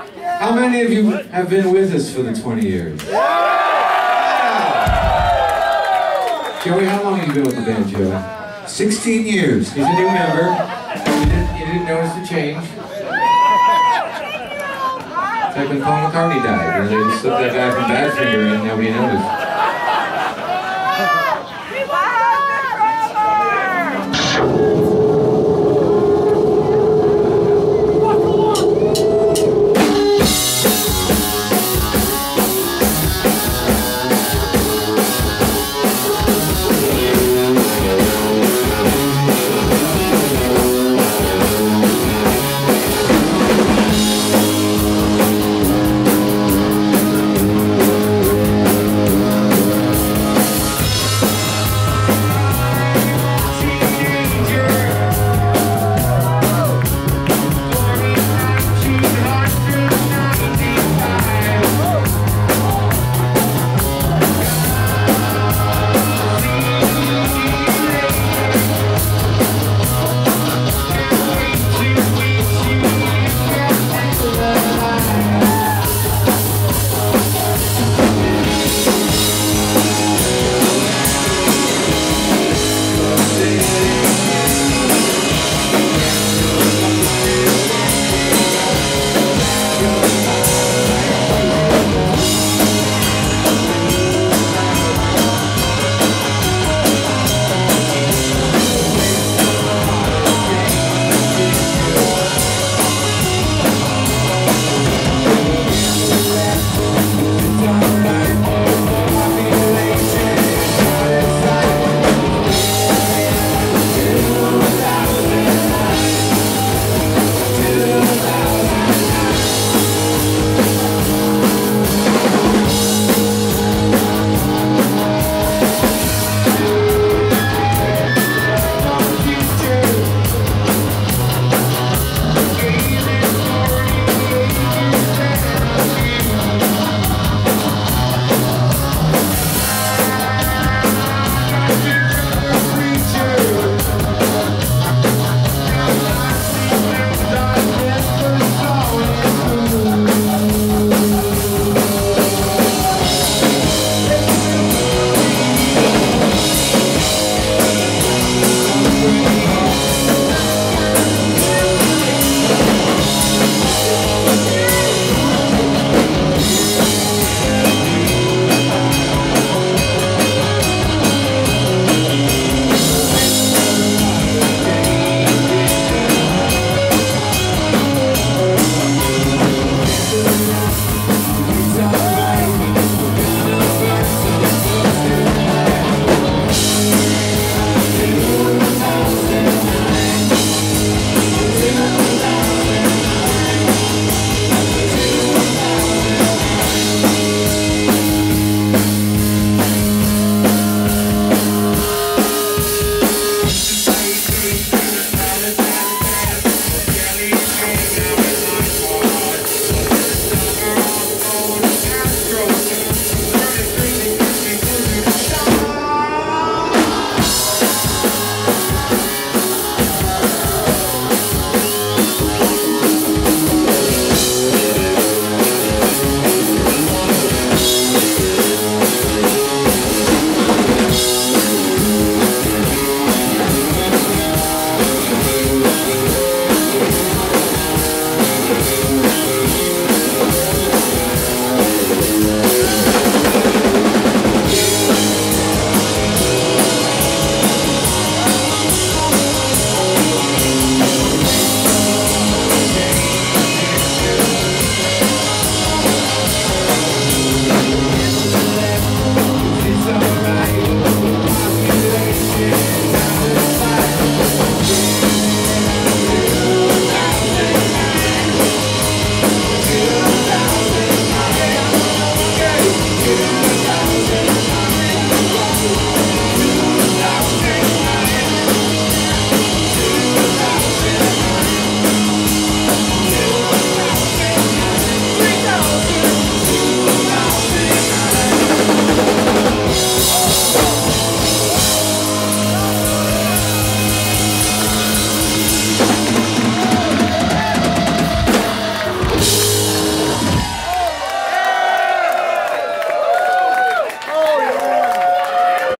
How many of you have been with us for the 20 years? Joey, how long have you been with the band, Joey? 16 years. He's a new member. You didn't, you didn't notice the change. It's like when Paul McCartney died. and they just slipped that guy from Badfinger and nobody noticed.